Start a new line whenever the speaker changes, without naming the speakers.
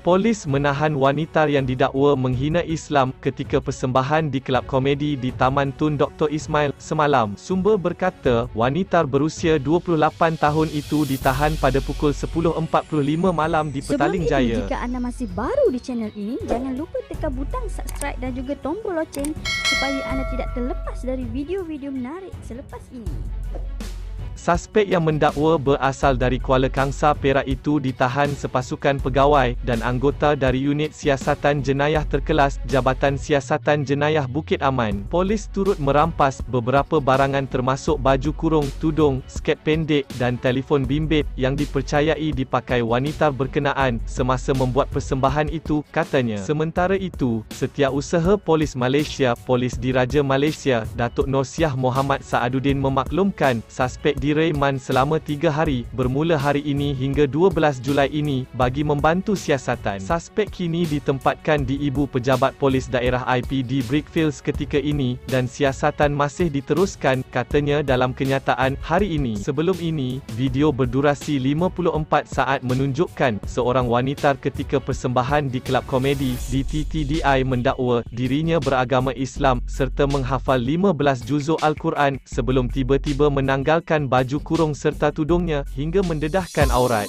Polis menahan wanita yang didakwa menghina Islam ketika persembahan di kelab komedi di Taman Tun Dr. Ismail semalam. Sumber berkata, wanita berusia 28 tahun itu ditahan pada pukul 10.45 malam di Petaling
Sebelum
Jaya.
itu, jika anda masih baru di channel ini, jangan lupa tekan butang subscribe dan juga tombol loceng supaya anda tidak terlepas dari video-video menarik selepas ini.
Suspek yang mendakwa berasal dari Kuala Kangsar Perak itu ditahan sepasukan pegawai dan anggota dari unit siasatan jenayah terkelas Jabatan Siasatan Jenayah Bukit Aman. Polis turut merampas beberapa barangan termasuk baju kurung, tudung, sket pendek dan telefon bimbit yang dipercayai dipakai wanita berkenaan semasa membuat persembahan itu, katanya. Sementara itu, Setiausaha Polis Malaysia, Polis Diraja Malaysia, Datuk Norsiah Muhammad Saaduddin memaklumkan suspek direman selama 3 hari bermula hari ini hingga 12 Julai ini bagi membantu siasatan. Suspek kini ditempatkan di Ibu Pejabat Polis Daerah IPD Brickfields ketika ini dan siasatan masih diteruskan katanya dalam kenyataan hari ini. Sebelum ini, video berdurasi 54 saat menunjukkan seorang wanita ketika persembahan di kelab komedi di TTDI mendakwa dirinya beragama Islam serta menghafal 15 juzuk Al-Quran sebelum tiba-tiba menanggalkan baju kurung serta tudungnya hingga mendedahkan aurat.